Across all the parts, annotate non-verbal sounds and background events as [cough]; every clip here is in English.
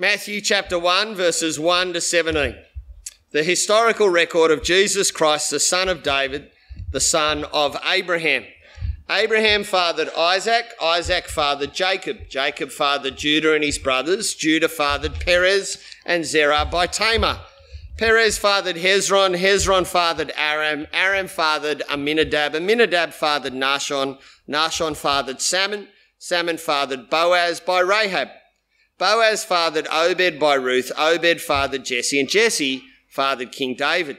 Matthew chapter 1, verses 1 to 17. The historical record of Jesus Christ, the son of David, the son of Abraham. Abraham fathered Isaac, Isaac fathered Jacob, Jacob fathered Judah and his brothers, Judah fathered Perez and Zerah by Tamar. Perez fathered Hezron, Hezron fathered Aram, Aram fathered Amminadab, Amminadab fathered Nahshon, Nahshon fathered Salmon, Salmon fathered Boaz by Rahab. Boaz fathered Obed by Ruth, Obed fathered Jesse, and Jesse fathered King David.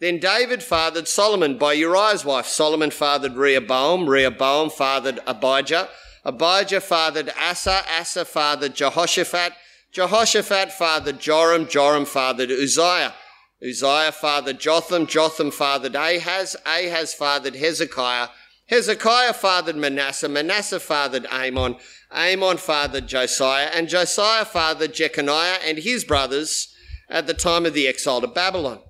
Then David fathered Solomon by Uriah's wife. Solomon fathered Rehoboam. Rehoboam fathered Abijah. Abijah fathered Asa. Asa fathered Jehoshaphat. Jehoshaphat fathered Joram. Joram fathered Uzziah. Uzziah fathered Jotham. Jotham fathered Ahaz. Ahaz fathered Hezekiah. Hezekiah fathered Manasseh. Manasseh fathered Amon. Amon fathered Josiah. And Josiah fathered Jeconiah and his brothers at the time of the exile to Babylon.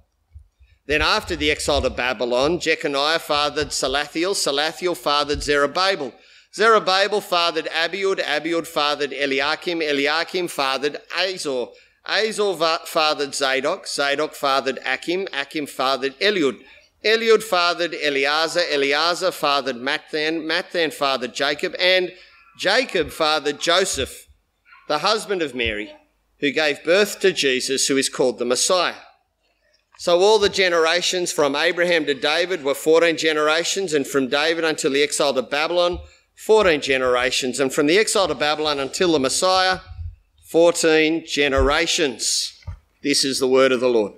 Then after the exile to Babylon, Jeconiah fathered Salathiel, Salathiel fathered Zerubbabel. Zerubbabel fathered Abiud, Abiud fathered Eliakim, Eliakim fathered Azor. Azor fathered Zadok, Zadok fathered Akim, Akim fathered Eliud. Eliud fathered Eleazar, Eleazar fathered Matthan, Matthan fathered Jacob, and Jacob fathered Joseph, the husband of Mary, who gave birth to Jesus, who is called the Messiah. So all the generations from Abraham to David were 14 generations, and from David until the exile to Babylon, 14 generations, and from the exile to Babylon until the Messiah, 14 generations. This is the word of the Lord.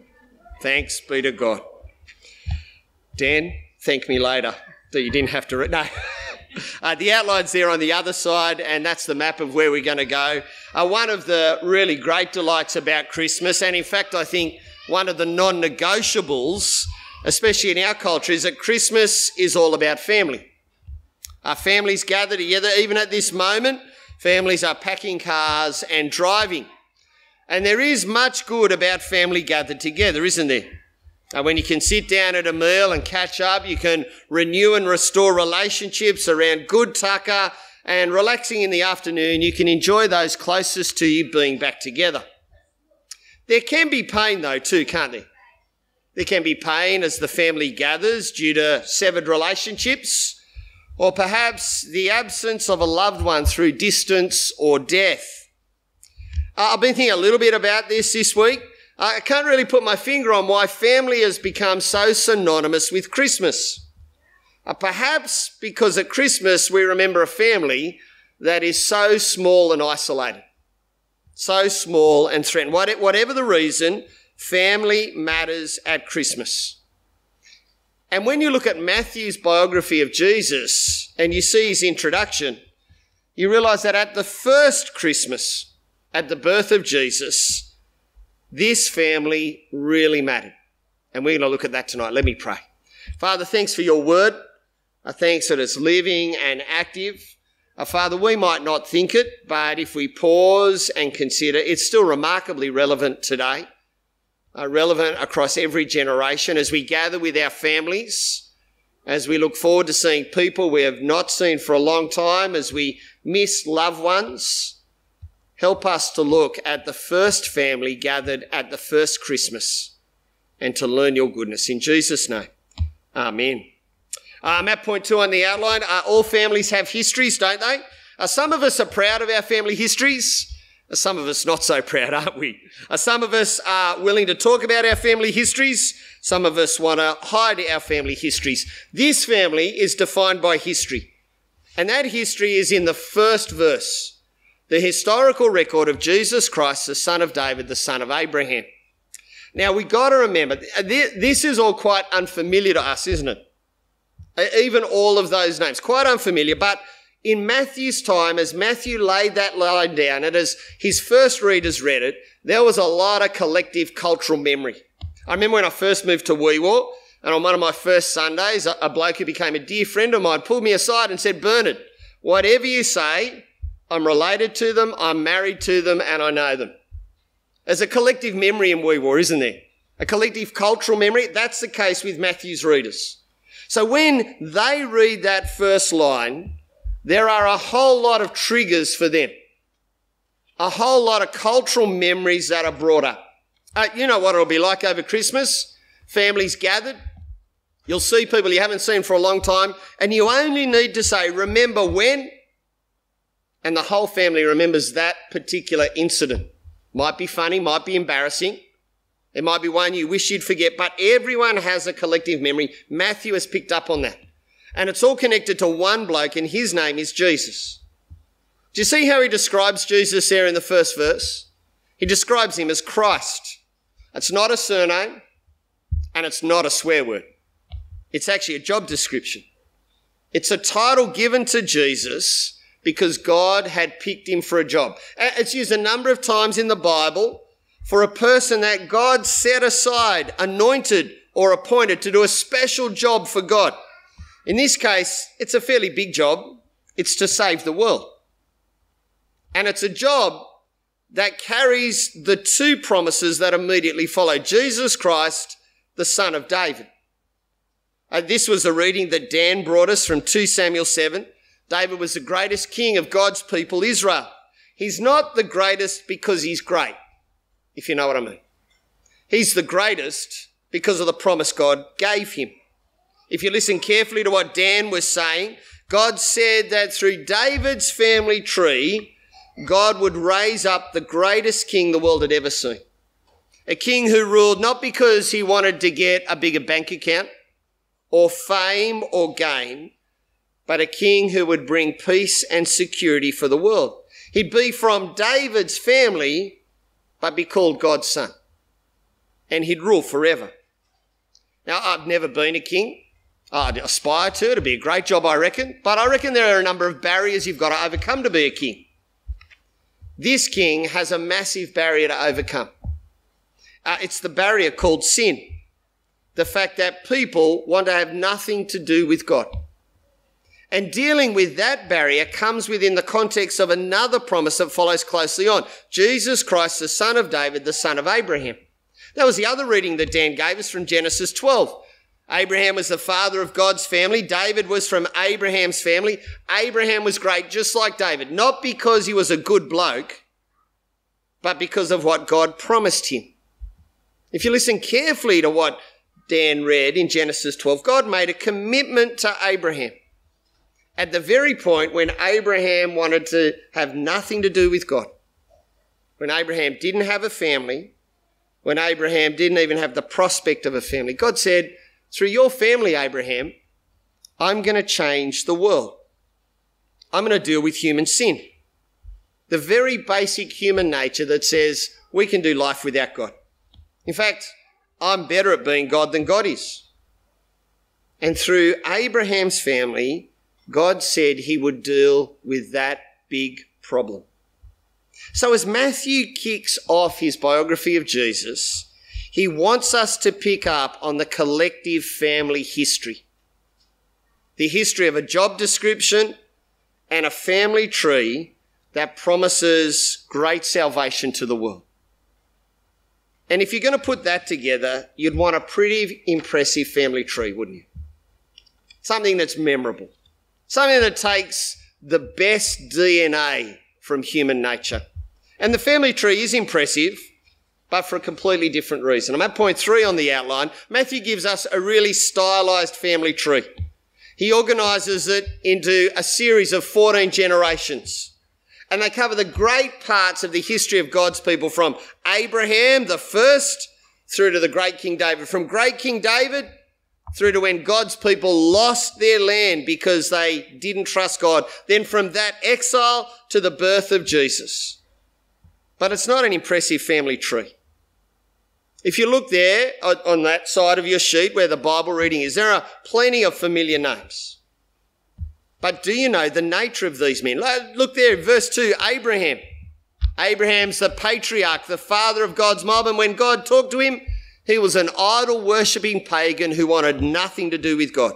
Thanks be to God. Dan, thank me later that you didn't have to. No. [laughs] Uh, the outline's there on the other side, and that's the map of where we're going to go. Uh, one of the really great delights about Christmas, and in fact, I think one of the non negotiables, especially in our culture, is that Christmas is all about family. Our families gather together, even at this moment, families are packing cars and driving. And there is much good about family gathered together, isn't there? And when you can sit down at a meal and catch up, you can renew and restore relationships around good tucker and relaxing in the afternoon. You can enjoy those closest to you being back together. There can be pain though too, can't there? There can be pain as the family gathers due to severed relationships or perhaps the absence of a loved one through distance or death. Uh, I've been thinking a little bit about this this week. I can't really put my finger on why family has become so synonymous with Christmas. Uh, perhaps because at Christmas we remember a family that is so small and isolated so small and threatened. Whatever the reason, family matters at Christmas. And when you look at Matthew's biography of Jesus and you see his introduction, you realize that at the first Christmas, at the birth of Jesus, this family really mattered. And we're going to look at that tonight. Let me pray. Father, thanks for your word. I thanks that it's living and active. Uh, Father, we might not think it, but if we pause and consider, it's still remarkably relevant today, uh, relevant across every generation as we gather with our families, as we look forward to seeing people we have not seen for a long time, as we miss loved ones. Help us to look at the first family gathered at the first Christmas and to learn your goodness. In Jesus' name, Amen. Um, at point two on the outline, uh, all families have histories, don't they? Uh, some of us are proud of our family histories. Uh, some of us not so proud, aren't we? Uh, some of us are willing to talk about our family histories. Some of us want to hide our family histories. This family is defined by history. And that history is in the first verse. The historical record of Jesus Christ, the son of David, the son of Abraham. Now we got to remember, this is all quite unfamiliar to us, isn't it? Even all of those names. Quite unfamiliar, but in Matthew's time, as Matthew laid that line down and as his first readers read it, there was a lot of collective cultural memory. I remember when I first moved to Wee Waa, and on one of my first Sundays, a bloke who became a dear friend of mine pulled me aside and said, Bernard, whatever you say, I'm related to them, I'm married to them, and I know them. There's a collective memory in Wee Waa, isn't there? A collective cultural memory. That's the case with Matthew's readers. So when they read that first line, there are a whole lot of triggers for them. a whole lot of cultural memories that are brought up. Uh, you know what it'll be like over Christmas? Families gathered. You'll see people you haven't seen for a long time, and you only need to say, Remember when? And the whole family remembers that particular incident. Might be funny, might be embarrassing. It might be one you wish you'd forget, but everyone has a collective memory. Matthew has picked up on that. And it's all connected to one bloke, and his name is Jesus. Do you see how he describes Jesus there in the first verse? He describes him as Christ. It's not a surname, and it's not a swear word. It's actually a job description. It's a title given to Jesus because God had picked him for a job. It's used a number of times in the Bible for a person that God set aside, anointed, or appointed to do a special job for God. In this case, it's a fairly big job. It's to save the world. And it's a job that carries the two promises that immediately follow Jesus Christ, the Son of David. Uh, this was the reading that Dan brought us from 2 Samuel 7. David was the greatest king of God's people, Israel. He's not the greatest because he's great, if you know what I mean. He's the greatest because of the promise God gave him. If you listen carefully to what Dan was saying, God said that through David's family tree, God would raise up the greatest king the world had ever seen. A king who ruled not because he wanted to get a bigger bank account or fame or gain, but a king who would bring peace and security for the world. He'd be from David's family, but be called God's son. And he'd rule forever. Now, I've never been a king. I'd aspire to. It'd be a great job, I reckon. But I reckon there are a number of barriers you've got to overcome to be a king. This king has a massive barrier to overcome. Uh, it's the barrier called sin. The fact that people want to have nothing to do with God. And dealing with that barrier comes within the context of another promise that follows closely on. Jesus Christ, the son of David, the son of Abraham. That was the other reading that Dan gave us from Genesis 12. Abraham was the father of God's family. David was from Abraham's family. Abraham was great just like David, not because he was a good bloke, but because of what God promised him. If you listen carefully to what Dan read in Genesis 12, God made a commitment to Abraham at the very point when Abraham wanted to have nothing to do with God. When Abraham didn't have a family, when Abraham didn't even have the prospect of a family, God said, through your family, Abraham, I'm going to change the world. I'm going to deal with human sin. The very basic human nature that says we can do life without God. In fact, I'm better at being God than God is. And through Abraham's family, God said he would deal with that big problem. So as Matthew kicks off his biography of Jesus, he wants us to pick up on the collective family history. The history of a job description and a family tree that promises great salvation to the world. And if you're going to put that together, you'd want a pretty impressive family tree, wouldn't you? Something that's memorable. Something that takes the best DNA from human nature. And the family tree is impressive but for a completely different reason. I'm at point three on the outline. Matthew gives us a really stylized family tree. He organises it into a series of 14 generations. And they cover the great parts of the history of God's people from Abraham, the first, through to the great King David. From great King David through to when God's people lost their land because they didn't trust God. Then from that exile to the birth of Jesus. But it's not an impressive family tree. If you look there on that side of your sheet where the Bible reading is, there are plenty of familiar names. But do you know the nature of these men? Look there, verse 2 Abraham. Abraham's the patriarch, the father of God's mob, and when God talked to him, he was an idol worshipping pagan who wanted nothing to do with God.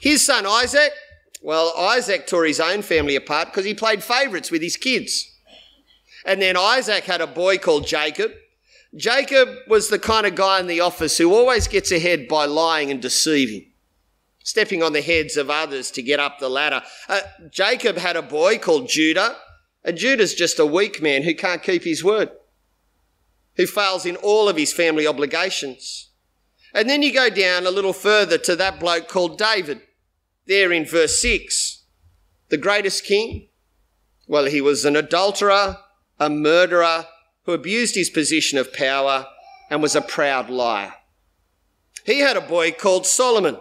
His son Isaac, well, Isaac tore his own family apart because he played favourites with his kids. And then Isaac had a boy called Jacob. Jacob was the kind of guy in the office who always gets ahead by lying and deceiving, stepping on the heads of others to get up the ladder. Uh, Jacob had a boy called Judah, And Judah's just a weak man who can't keep his word, who fails in all of his family obligations. And then you go down a little further to that bloke called David, there in verse 6. The greatest king? Well, he was an adulterer, a murderer, who abused his position of power and was a proud liar. He had a boy called Solomon,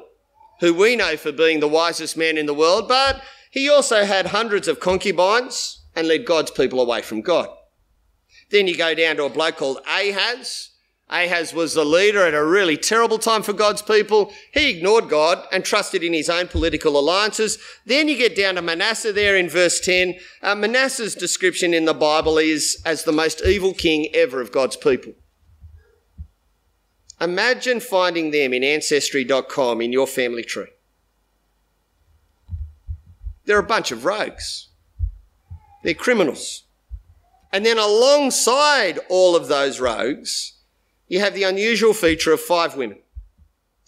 who we know for being the wisest man in the world, but he also had hundreds of concubines and led God's people away from God. Then you go down to a bloke called Ahaz. Ahaz was the leader at a really terrible time for God's people. He ignored God and trusted in his own political alliances. Then you get down to Manasseh there in verse 10. Uh, Manasseh's description in the Bible is as the most evil king ever of God's people. Imagine finding them in ancestry.com in your family tree. They're a bunch of rogues. They're criminals. And then alongside all of those rogues, you have the unusual feature of five women.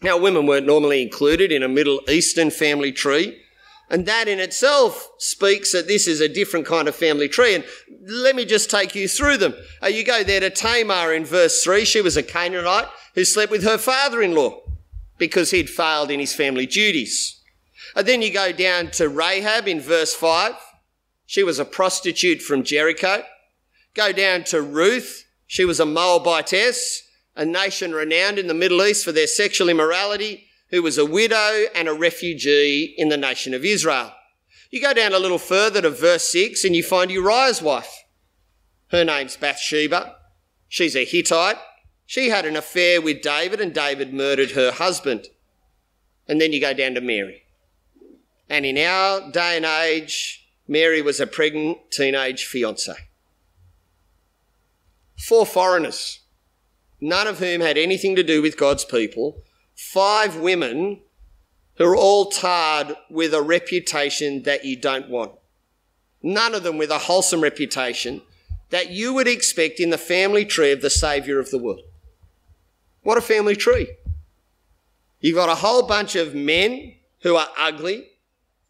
Now, women weren't normally included in a Middle Eastern family tree. And that in itself speaks that this is a different kind of family tree. And let me just take you through them. Uh, you go there to Tamar in verse 3. She was a Canaanite who slept with her father in law because he'd failed in his family duties. And then you go down to Rahab in verse 5. She was a prostitute from Jericho. Go down to Ruth. She was a Moabitess, a nation renowned in the Middle East for their sexual immorality who was a widow and a refugee in the nation of Israel. You go down a little further to verse 6 and you find Uriah's wife. Her name's Bathsheba. She's a Hittite. She had an affair with David and David murdered her husband. And then you go down to Mary. And in our day and age, Mary was a pregnant teenage fiance. Four foreigners, none of whom had anything to do with God's people, five women who are all tarred with a reputation that you don't want. None of them with a wholesome reputation that you would expect in the family tree of the Saviour of the world. What a family tree. You've got a whole bunch of men who are ugly,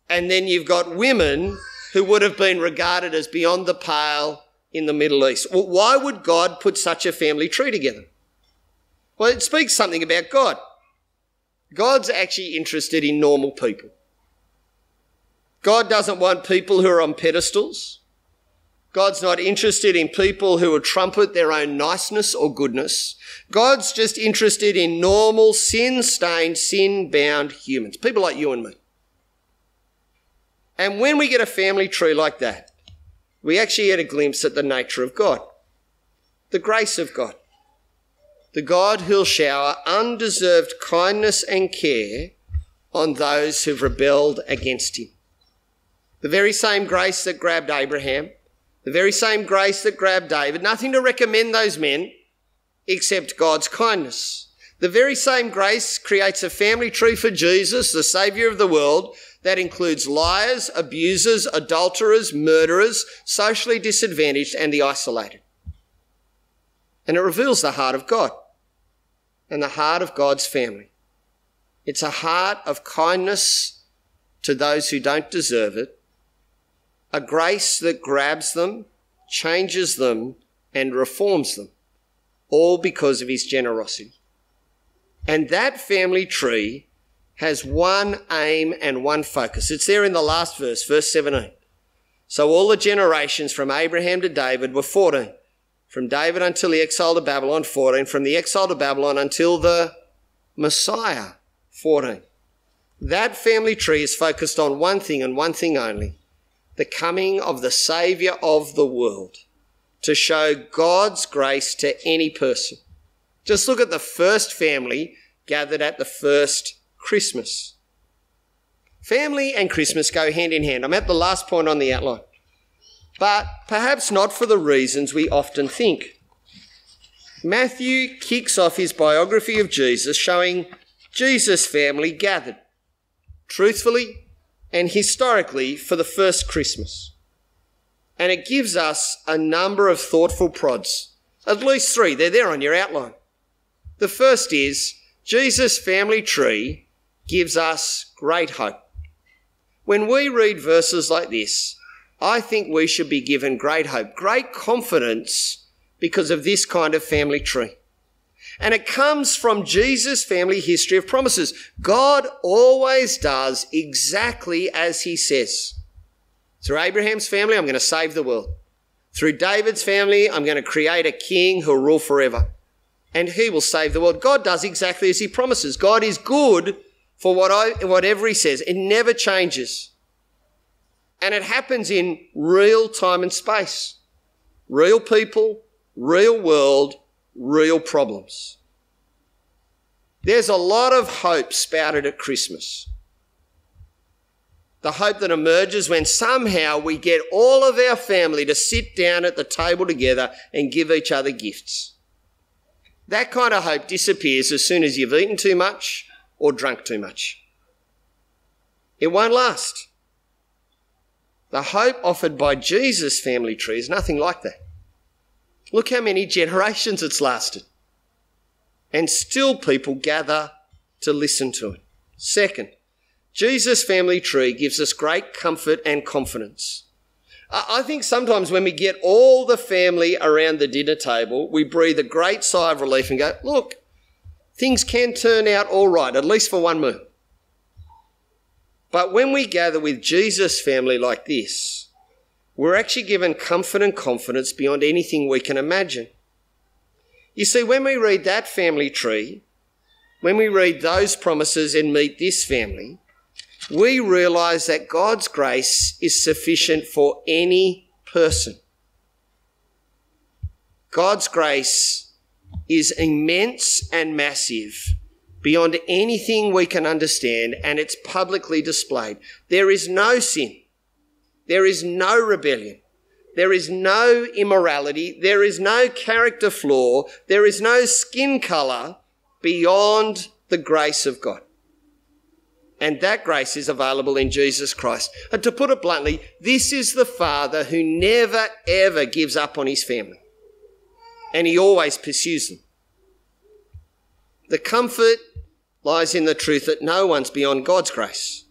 and then you've got women who would have been regarded as beyond the pale in the Middle East. Well, why would God put such a family tree together? Well, it speaks something about God. God's actually interested in normal people. God doesn't want people who are on pedestals. God's not interested in people who will trumpet their own niceness or goodness. God's just interested in normal, sin stained, sin bound humans, people like you and me. And when we get a family tree like that, we actually get a glimpse at the nature of God, the grace of God the God who'll shower undeserved kindness and care on those who've rebelled against him. The very same grace that grabbed Abraham, the very same grace that grabbed David, nothing to recommend those men except God's kindness. The very same grace creates a family tree for Jesus, the Saviour of the world, that includes liars, abusers, adulterers, murderers, socially disadvantaged, and the isolated. And it reveals the heart of God and the heart of God's family. It's a heart of kindness to those who don't deserve it, a grace that grabs them, changes them, and reforms them, all because of his generosity. And that family tree has one aim and one focus. It's there in the last verse, verse 17. So all the generations from Abraham to David were 14 from David until the exile to Babylon, 14. From the exile to Babylon until the Messiah, 14. That family tree is focused on one thing and one thing only the coming of the Saviour of the world to show God's grace to any person. Just look at the first family gathered at the first Christmas. Family and Christmas go hand in hand. I'm at the last point on the outline but perhaps not for the reasons we often think. Matthew kicks off his biography of Jesus showing Jesus' family gathered, truthfully and historically, for the first Christmas. And it gives us a number of thoughtful prods, at least three. They're there on your outline. The first is Jesus' family tree gives us great hope. When we read verses like this, I think we should be given great hope, great confidence because of this kind of family tree. And it comes from Jesus' family history of promises. God always does exactly as he says. Through Abraham's family, I'm going to save the world. Through David's family, I'm going to create a king who'll rule forever. And he will save the world. God does exactly as he promises. God is good for what I, whatever he says. It never changes. And it happens in real time and space. Real people, real world, real problems. There's a lot of hope spouted at Christmas. The hope that emerges when somehow we get all of our family to sit down at the table together and give each other gifts. That kind of hope disappears as soon as you've eaten too much or drunk too much. It won't last. The hope offered by Jesus' family tree is nothing like that. Look how many generations it's lasted. And still people gather to listen to it. Second, Jesus' family tree gives us great comfort and confidence. I think sometimes when we get all the family around the dinner table, we breathe a great sigh of relief and go, look, things can turn out all right, at least for one meal. But when we gather with Jesus' family like this, we're actually given comfort and confidence beyond anything we can imagine. You see, when we read that family tree, when we read those promises and meet this family, we realize that God's grace is sufficient for any person. God's grace is immense and massive beyond anything we can understand, and it's publicly displayed. There is no sin. There is no rebellion. There is no immorality. There is no character flaw. There is no skin colour beyond the grace of God. And that grace is available in Jesus Christ. And to put it bluntly, this is the Father who never ever gives up on his family. And he always pursues them. The comfort lies in the truth that no one's beyond God's grace.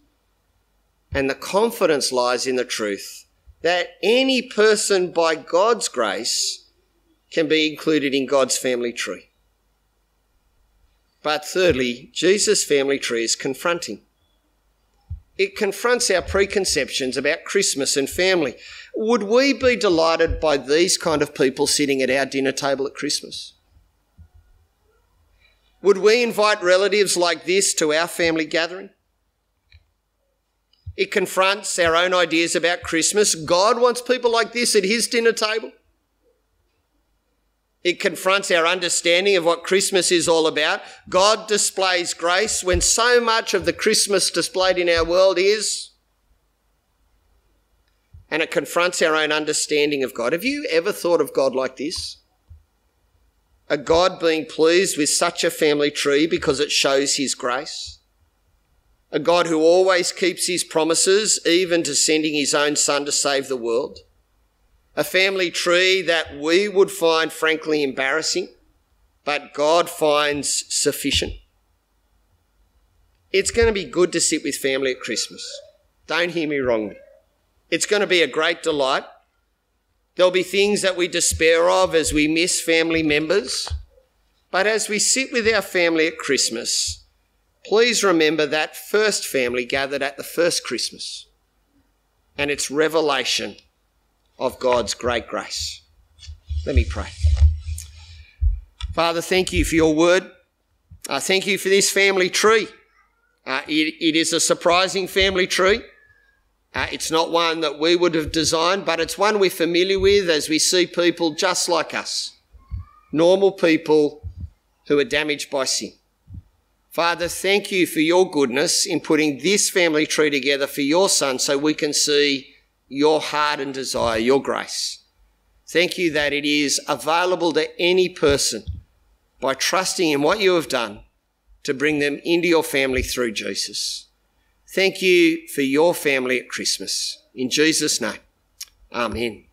And the confidence lies in the truth that any person by God's grace can be included in God's family tree. But thirdly, Jesus' family tree is confronting. It confronts our preconceptions about Christmas and family. Would we be delighted by these kind of people sitting at our dinner table at Christmas? Would we invite relatives like this to our family gathering? It confronts our own ideas about Christmas. God wants people like this at his dinner table. It confronts our understanding of what Christmas is all about. God displays grace when so much of the Christmas displayed in our world is. And it confronts our own understanding of God. Have you ever thought of God like this? A God being pleased with such a family tree because it shows his grace? a God who always keeps his promises, even to sending his own son to save the world, a family tree that we would find frankly embarrassing, but God finds sufficient. It's going to be good to sit with family at Christmas. Don't hear me wrongly. It's going to be a great delight. There'll be things that we despair of as we miss family members. But as we sit with our family at Christmas, please remember that first family gathered at the first Christmas and its revelation of God's great grace. Let me pray. Father, thank you for your word. Uh, thank you for this family tree. Uh, it, it is a surprising family tree. Uh, it's not one that we would have designed, but it's one we're familiar with as we see people just like us, normal people who are damaged by sin. Father, thank you for your goodness in putting this family tree together for your son so we can see your heart and desire, your grace. Thank you that it is available to any person by trusting in what you have done to bring them into your family through Jesus. Thank you for your family at Christmas. In Jesus' name, Amen.